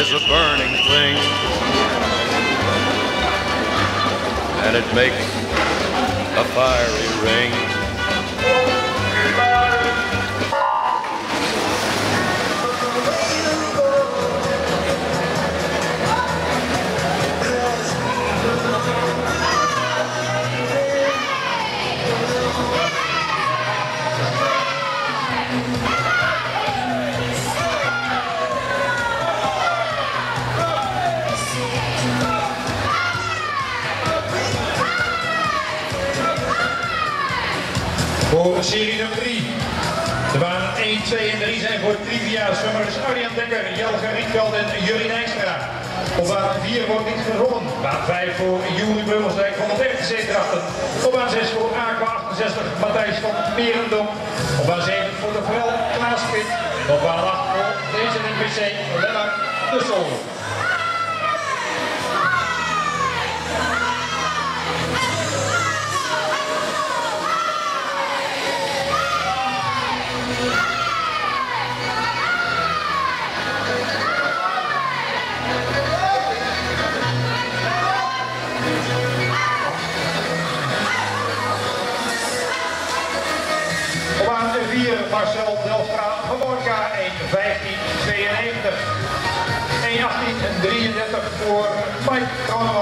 is a burning thing. And it makes a fiery ring. Voor serie nummer 3. De banen 1, 2 en 3 zijn voor trivia. Swimmers Arjan Dekker, Jelger Rietveld en Jurie Nijstra. Op baan 4 wordt niet gewonnen. Baan 5 voor Juri Beugelsdijk, 130 zetrachten. Op baan 6 voor AK 68, Matthijs van Merendom. Op baan 7 voor de Vooral Klaas Pit. Op baan 8 voor deze NPC, Lennart Dussel. Hier Marcel Delstra gewoon K1.15.92. 1.18.33 voor Mike Kroon.